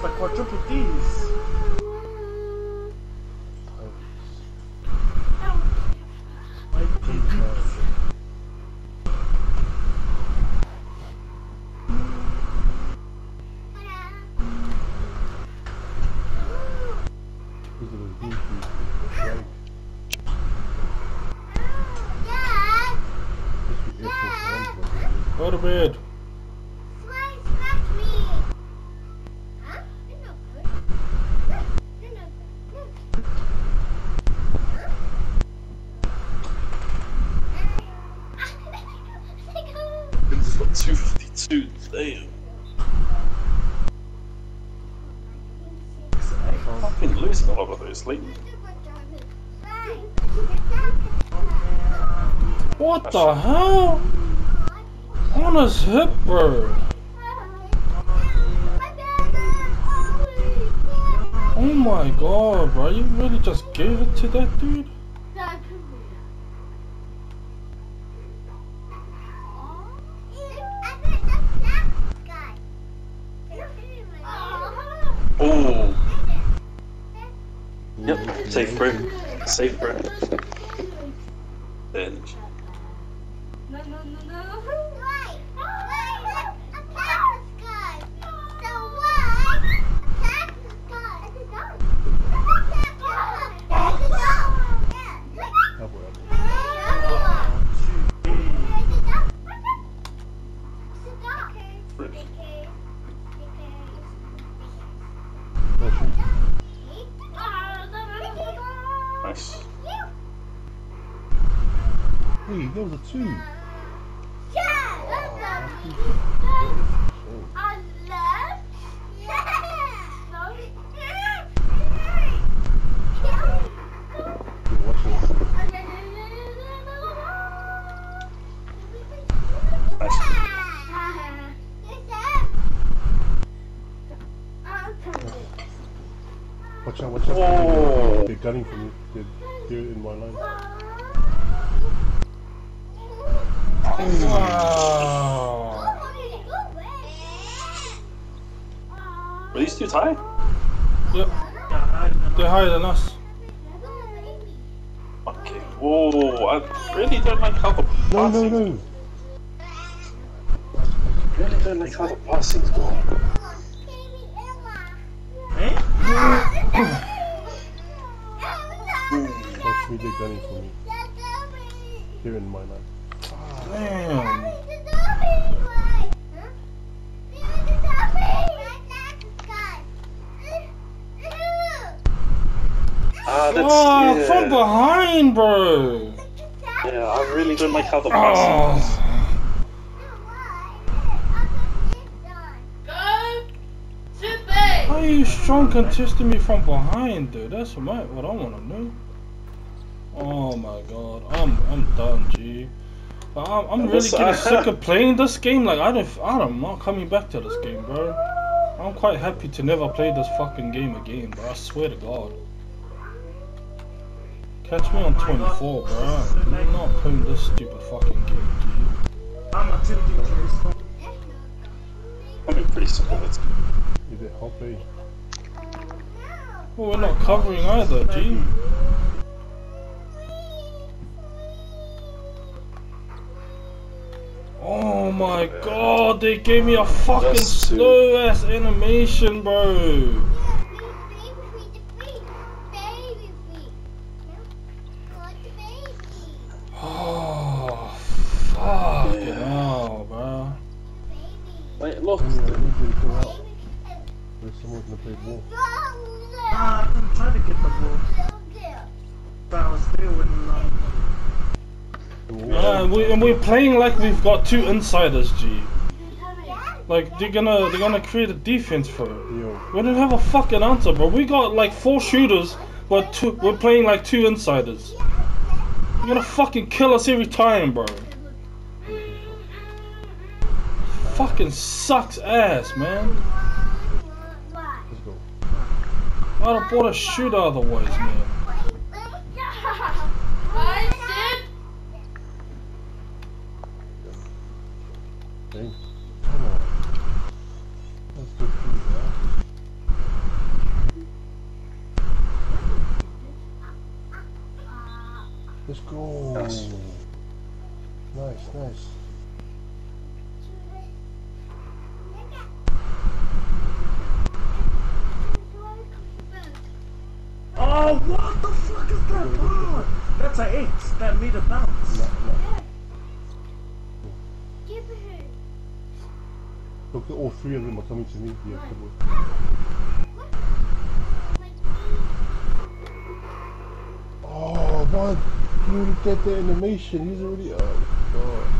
It's like quadruple D's. What the hell? On his hip, bro. Oh my god, bro. You really just gave it to that dude? Oh. Yep, safe bro. Safe bro. Then No, nice. Hey, there was a two. Hey, Watch out, watch out. Whoa. They're gunning for me. They're, they're in my line. Wow. Were these two tied? Yep, they're higher than us. Okay. Whoa, I really don't like how the No, no, passing. no. really don't like how the passing's going. Eh? Watch me, they're gunning for me. They're in my line. Damn. Ah, that's Oh, yeah. from behind, bro. Yeah, I really don't like how the passing are you strong contesting me from behind, dude? That's my, what I want to know. Oh my god, I'm I'm done, G. But I'm, I'm really getting sick of playing this game. Like I don't, I don't, I'm not coming back to this game, bro. I'm quite happy to never play this fucking game again, bro. I swear to God. Catch me on 24, bro. I'm not playing this stupid fucking game, G. I'm attempting to respond. I mean, pretty simple. Is it help A? Well, we're not covering either, gee. Oh my god, they gave me a fucking slow ass animation, bro. Oh, fuck it out, bro. wait, look. I need you to go out. There's someone gonna play ball. Yeah, and, we, and we're playing like we've got two insiders, G. Like they're gonna they're gonna create a defense for it. We don't have a fucking answer, bro. We got like four shooters, but two, we're playing like two insiders. You're gonna fucking kill us every time, bro. Fucking sucks ass, man. let's go. I'd have bought a shooter otherwise, man. Let's. Nice. Nice, nice. Oh, what the fuck is that part? That's an eight. That made a bounce. No, no. Look, all three of them are coming to me. Yeah, come on. Oh, man. You get the animation. He's already. Oh, God.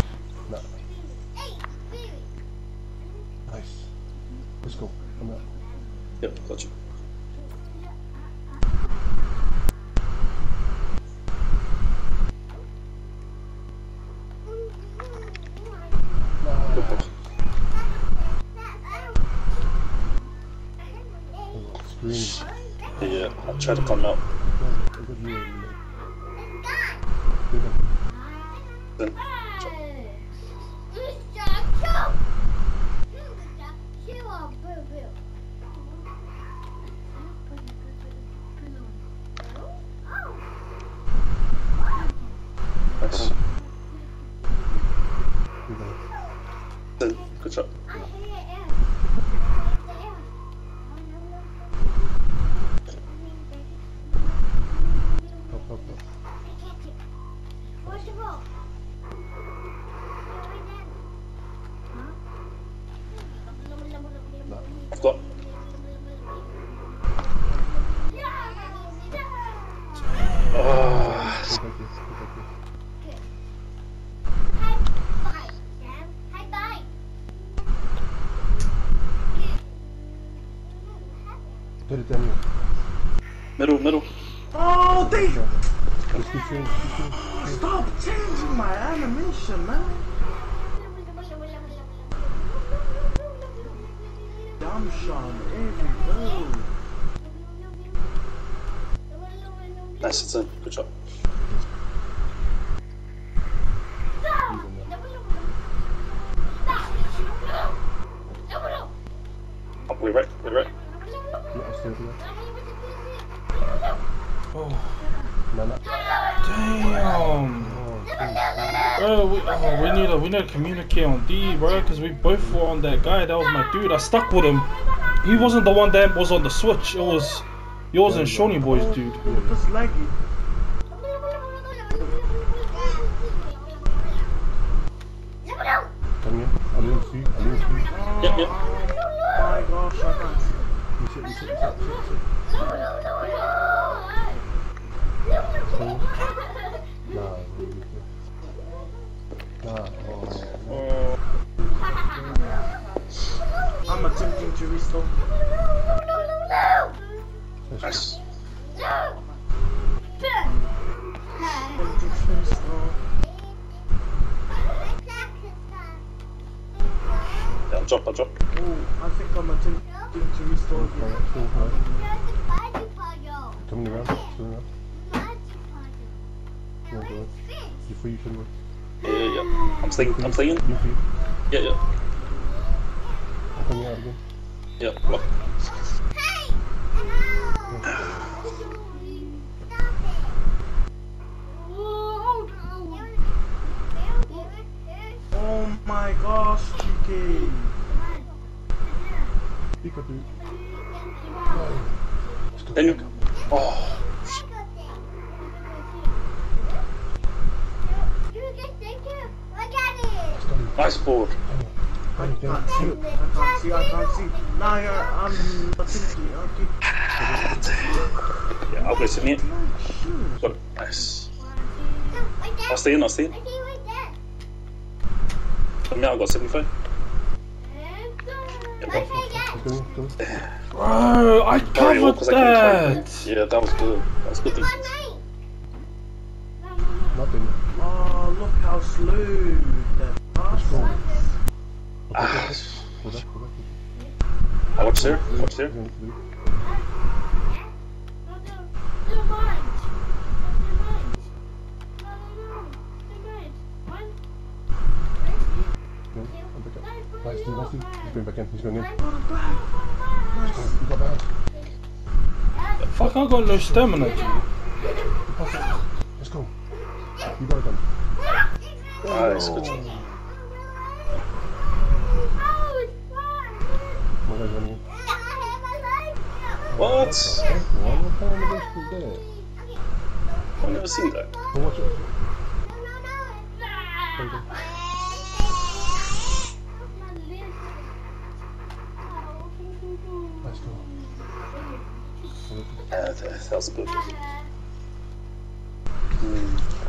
Good one. Then Put it down here. middle, middle. Oh, they Let's keep shooting. Keep shooting. stop changing my animation, man. Dumb shot every go. Nice, it's in. Good shot. Bro, we, oh, we need to we need to communicate on D, bro, because we both were on that guy. That was my dude. I stuck with him. He wasn't the one that was on the switch. It was yours and Shawnee boys, dude. Just laggy. Come here. I didn't see. I didn't see. Yep, yep. Oh my gosh, I can't see. Reset, reset, reset, reset, reset. Nah, really good. Nah, oh. I'm attempting to restore. Nice. Attempting to restore. Yeah, I'll drop, I'll drop. Oh, I think I'm attempting to restore Still again. high, still. Coming around, still around. Yeah, go ahead. You free, you can go. Yeah, yeah, yeah. I'm staying, I'm staying. You mm-hmm. free. Yeah, yeah. I'm coming out again. Yeah, lock. Oh my gosh, GK. Pick up. Then you. Oh, nice board. I can't see. I can't see. I can't see. Now I'm attempting. Okay. Yeah, I'll go to me. Shoot. Got it. Nice. I'll stay in, I'll stay in. From now, I got 75. Let's go, let's go. Bro, I Alright, covered what was I that. Yeah, that was good. That was good defense. Nothing. Oh, look how slow that pass go. was. Ah, Go back, go back. I watch there, watch there. You're going to do. Go. I'm back up. Nice, nice. He's going back in. He's going in. Oh, back. Nice. He's got back. Fuck, I got no stamina, G. Pass it. Let's go. Nice, good job. My guy's running in. What? What? What kind of bitch was that? I've never seen that. Go watch it. Let's go. Yeah, that, that was a good one. Mm.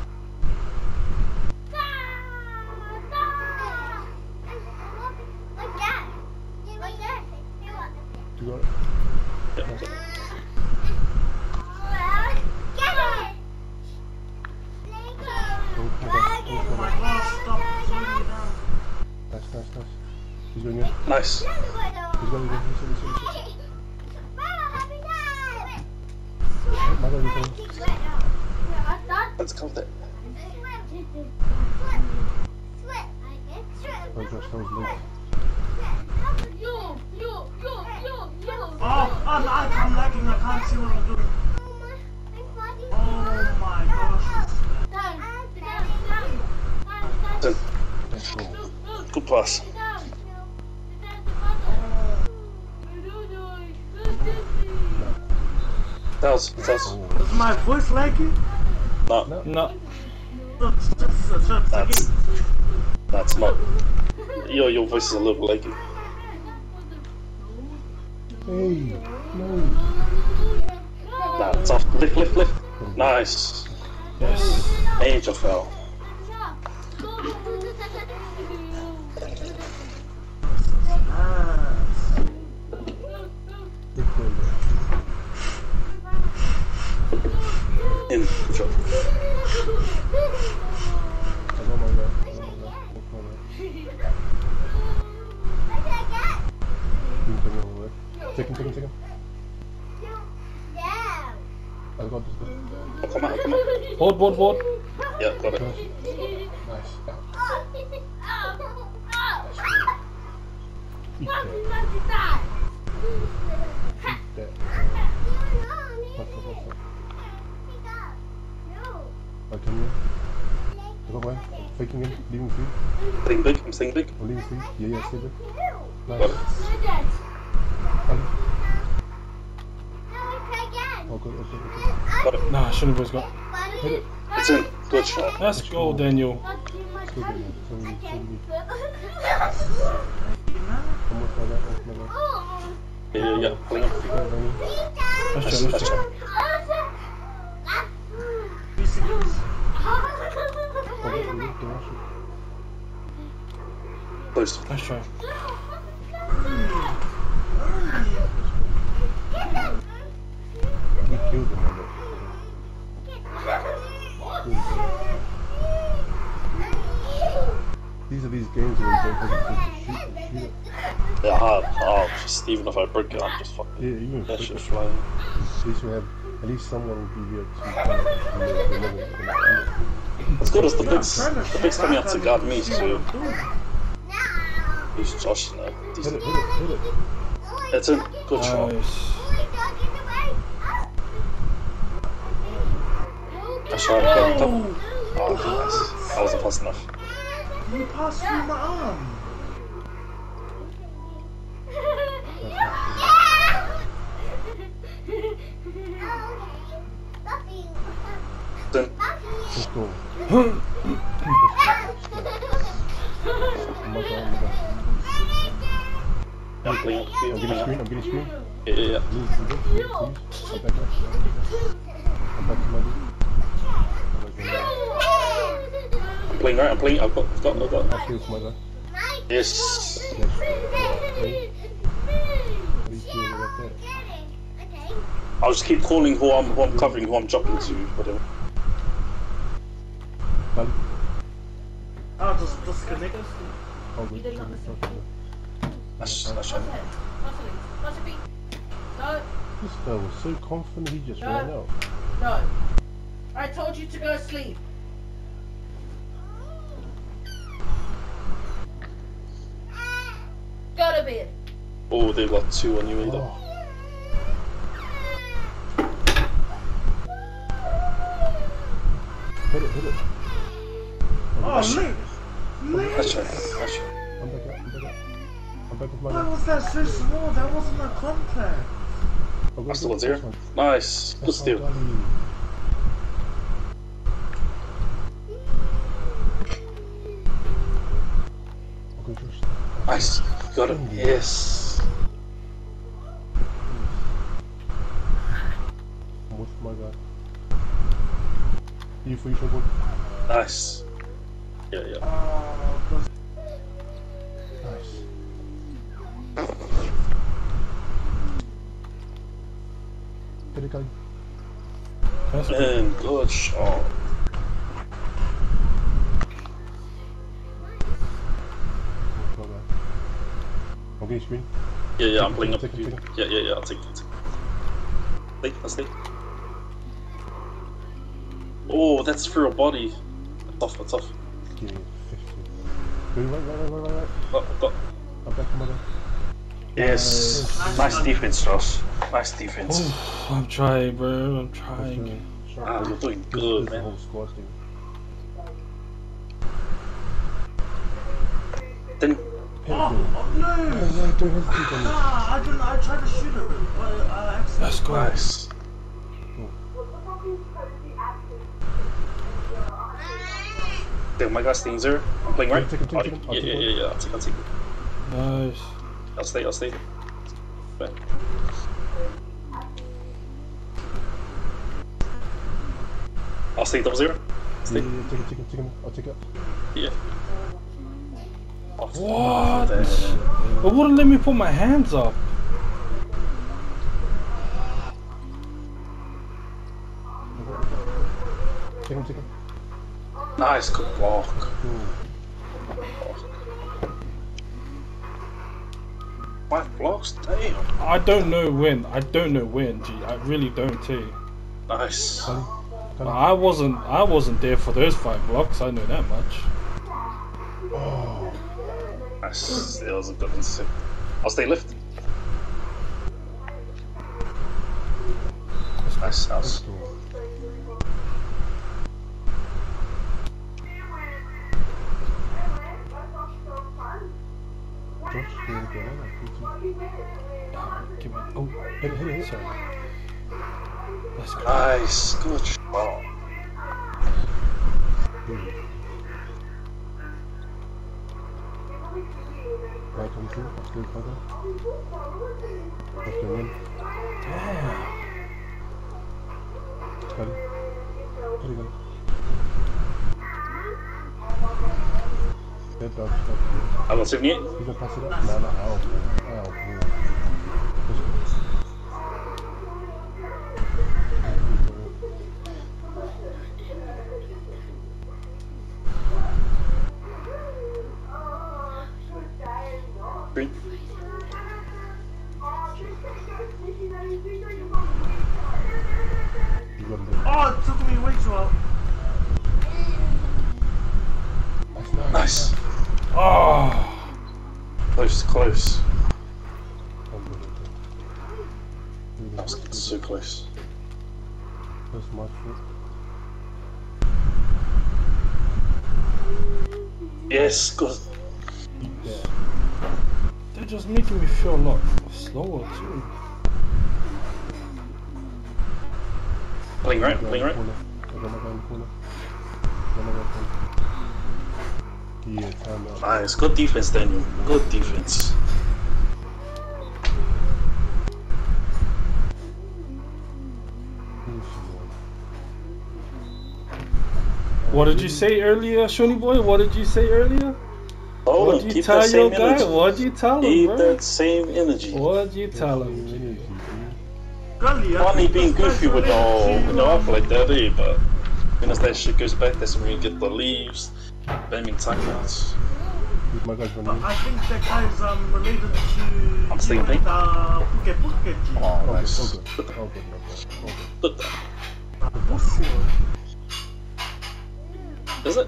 Good pass. That was, that was, Is my voice lagging? no, No. Shut, That's- that's not. Your, your voice is a little leggy. Hey, no. Nah, it's off. Lift, lift, lift. Nice. Yes. Major fell. Take him, take him, take him. I got this guy. Oh, come on, come on. Board, board, board. Yeah, got it. Nice. Nice. Eat that. Eat that. What's up, what's up? I come here. I got one. Faking in. Leaving free. Big, I'm thinking big. I'm leaving free. Yeah, yeah, stay. Got Nice. it. Ali. Oh, good, okay, okay. Got it. Nah, Shiny Boy's got. Hit it. It's in. Good shot. Let's go, Daniel. Good, man. Still good, still good. Almost like that, almost like. Yeah, yeah, yeah. Bling. Let's try, let's try. Close. Let's try. We killed him on that. These are these games where you don't have to shoot, shoot it. Yeah, hard. Oh, just even if I break it, I'm just fucking. Yeah, even That if it's flying. at least you have at least someone will be here to kind of you know, you know, It's good as the I'm bigs. trying to The bigs coming out to guard me see what to I'm doing. use Josh. You Hit it, hit it, hit it. It's in. Good shot. Nice. I shot. Got top. Oh, Oh, nice. That wasn't fast enough. you passed through my arm. In. Let's go. Yeah, bling. I'm getting screen, I'm getting screen. Yeah, yeah, yeah. Move, move, move, please. I'm back up. I'm back to my dude. I'm back to my I'm playing right. I'm playing. I've got. I've got. I've got. I'll kill for my. Yes. Yes. Hey, how do you feel about that? I'll just keep calling who I'm. Who I'm covering. Who I'm dropping to. Whatever. confident he just ran out. No. I told you to go sleep. Go to bed. Oh, they got two on you either. Oh. Hit it, hit it. Oh, oh Luke! I'm back up, I'm back up. I'm back up my was that so small, that wasn't a contact just. Nice. Got it. Yes. I'm with my guy. You for you, boy. Nice. Guy. That's And good shot. My guy. I'm getting screen. Yeah, yeah, I'm playing up. Take take. Yeah, yeah, yeah, I'll take it. Stay, I'll stay. Oh, that's for a body. That's me 50. Go right, right, right, right, right, right. Oh, got. I'm back to my guy. Yes. Nice defense, Josh. Nice defense. Oof, I'm trying, bro. I'm trying. Ah, you're doing good, man. whole squad thing. Then, Oh, oh no! Yeah, yeah, don't hesitate on it. Nah, I didn't. I tried to shoot it, but I accidentally. Let's go. nice. Then my guy's staying zero. I'm playing right. Take him, take Oh, him, I'll yeah, yeah, yeah, yeah. I'll take, I'll take. Nice. I'll stay, I'll stay. Back. I'll stay double zero. Stay. yeah, yeah, take him, take him, take him. I'll take it. Yeah. Oh, What? there. It wouldn't let me put my hands up. Take him, take him. Nice, good block. Cool. Blocks? Damn. I don't know when. I don't know when, G. I really don't tell. Nice. Gully. Gully. I wasn't. I wasn't there for those five blocks. I know that much. Oh. Nice. That was a good intercept. I'll stay lifted. Nice, Let's I got 78. You gonna pass it up? Nah, nah, ow. Good. Yeah. They're just making me feel a lot slower too. Playing right, playing right. corner. I got my guy in the corner. Got my guy in the corner. Yeah. Nice. Good defense, Daniel. Good defense. What did you say earlier, Shoney boy? What did you say earlier? Oh, What'd you keep tell that your same guy? What'd you tell him, Keep bro? that same energy. What'd you tell him? G? energy, Gully, I Funny being goofy with no, related with to, no up like that, eh? But when as that shit goes back, that's when we get the leaves, bending timeouts. Who's my guy's running? I think that guy's um related to. I'm staying pink. Uh, Puke Puke G. Oh, Oh, nice. good, oh, good. Oh, good, oh, good. Oh, good. Good. Is it?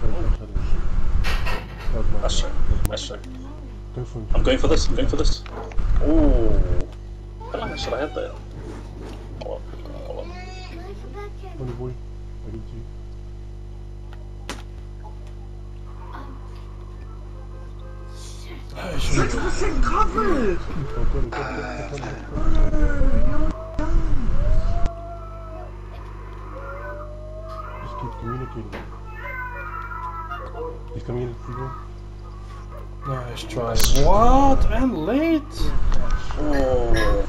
Very good, Shadi. That was my That's guy. right. That was my That's guy. Go for him. I'm going for this. I'm going for this. Oh. How long should I have that? Hold on. Hold on. Funny boy. I get you. Hey, Shoney boy. Communicating. He's coming in, in. Nice try. What? And late? Oh.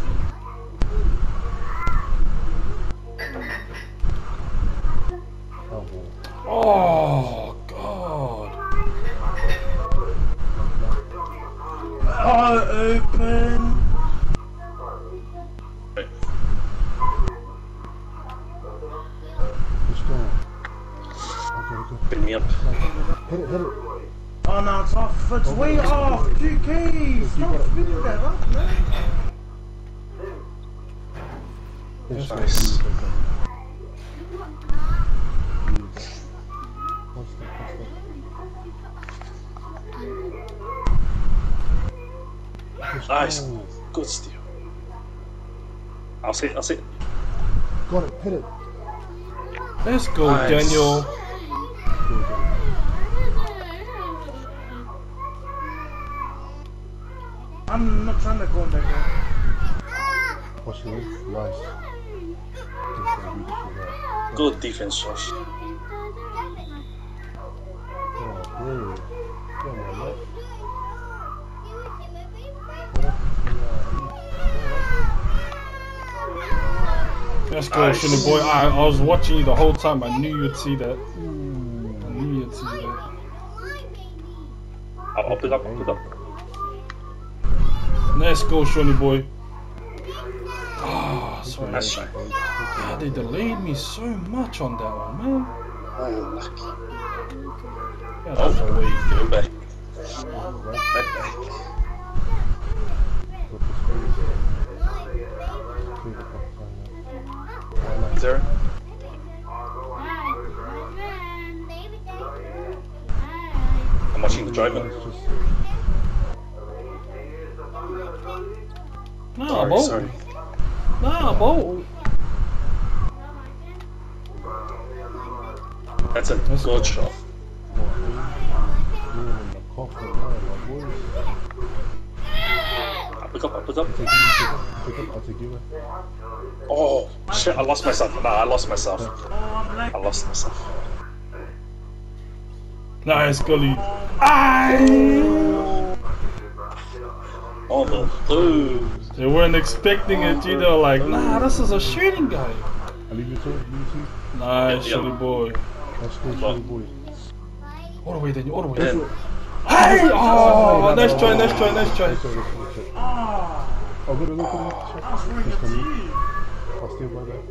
Oh. God. Open! Oh no, it's off. It's way off. Two keys. Stop spinning that up, man. Yes, Nice. What's that? What's that? Nice. Good steal. I'll see I'll see Got it, hit it. Let's go, Nice. Daniel. I'm not trying to go in there. girl. Watch the left. Nice. Good for reach for defense, Josh. Oh, bro. Come on, man. What up? Yeah. Let's go, Nice. Shoney boy. I, I was watching you the whole time. I knew you'd see that. I knew you'd see that. I'll, I'll pick up, I'll pick up. Let's go, Shoney boy. Ah, swear. God, they delayed me so much on that one, man. Oh, lucky. Yeah, that's a way. Go back. Right. Back, back. Got the space. Clear the fuck time, yeah. Why not? Zero. I'm watching the driver. Let's just- Nah, Sorry, Bo. sorry. Nah, Bo. That's a That's good good. shot. You're in the coffin now, my boy. I'll pick up, I'll pick up. Take it, take it, take it, I'll take you. Oh, shit, I lost myself. Nah, I lost myself. Oh, I'm like. I lost myself. Nice, Gully. Aye. Oh, the blue. They weren't expecting it, you know, like, nah, this is a shooting guy. I'll leave you to it, leave you to Nice, Yeah, yeah. Shoney boy. it. Let's go, Shitty boy. All the way, Daniel, all the way. Then, Hey! Oh, ah, nice try, nice try, nice try. Oh, ah. good, look at I He's coming. I'll steal by that.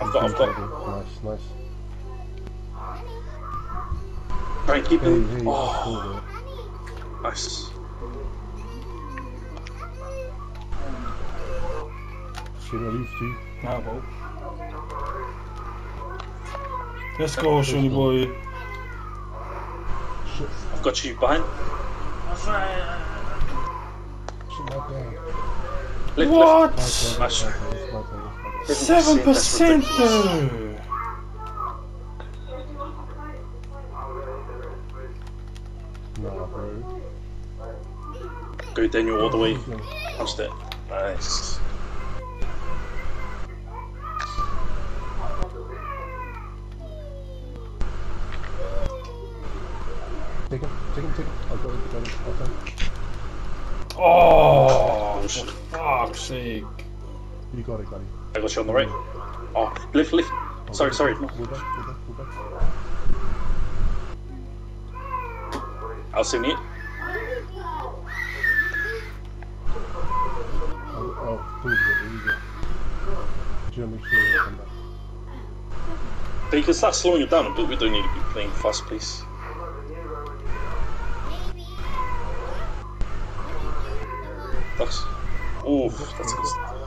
I've got, I've got. Nice, nice. Try and keep Hey, him. hey, Oh, nice. Shit, I'll leave too. Nah, Bo. Let's go, Shoney boy. Shit, I've got you behind. That's right. shit, my bad. Lift, lift. What? My turn, Smash. my turn, it's my turn, it's my turn. Seven percent though. Nah, bro. Go Daniel all the way. Punched it. Nice. Got it, it. I got you on the right. Oh, lift, lift. Sorry, sorry. No. Go back, go back, go back. I'll send it. Oh, oh, please, there you go. Make sure you come back. But you can start slowing it down a bit. We don't need to be playing fast, please. Ducks. Ooh, that's good.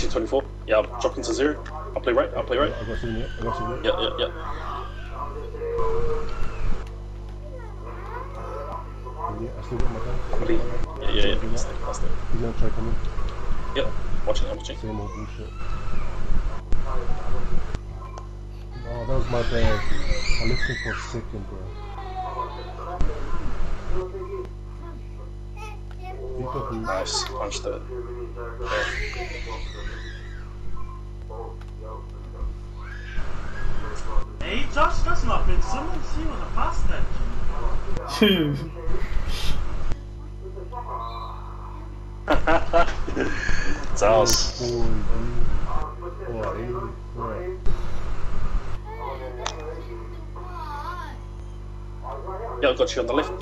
don't like this thing. Yeah, I'm dropping to zero. I'll play right. I'll play right. I got seen it. I got seen it. Yeah, yeah, yeah. Yeah, I still got my gun. Really? Yeah, yeah, yeah. That's it, that's it. He's gonna try coming. Yep. Watching, I'm watching. Same old bullshit. Oh, that was my bad. I listened for a second, bro. He got the Nice. Punched it. Hey, Josh, that's not been someone. She was a fast then. It's us. Boy, dude. Boy, boy. Yeah, I got you on the left.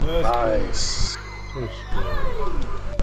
Yes. Nice. Uh,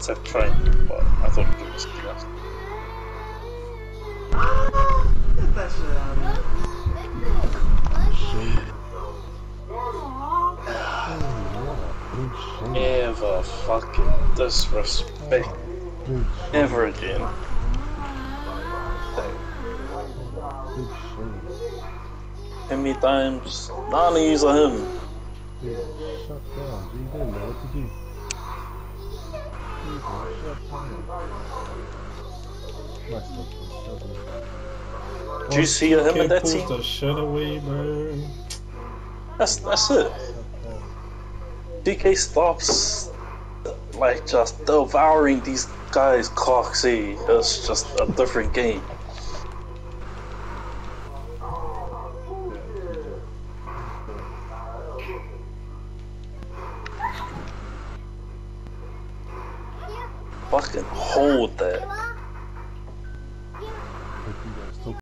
Nah, I double train, but I thought it was yes. Ah, get that shit out of here. Shame. Oh, what a big shame. Ever fucking disrespect. Never again. How many times? None of him. Dude, shut down. You what do. Dude, shut Do you see him in that team? the shit away, bro. That's that's it. DK stops like just devouring these guys coxy. It's just a different game. Fucking hold that.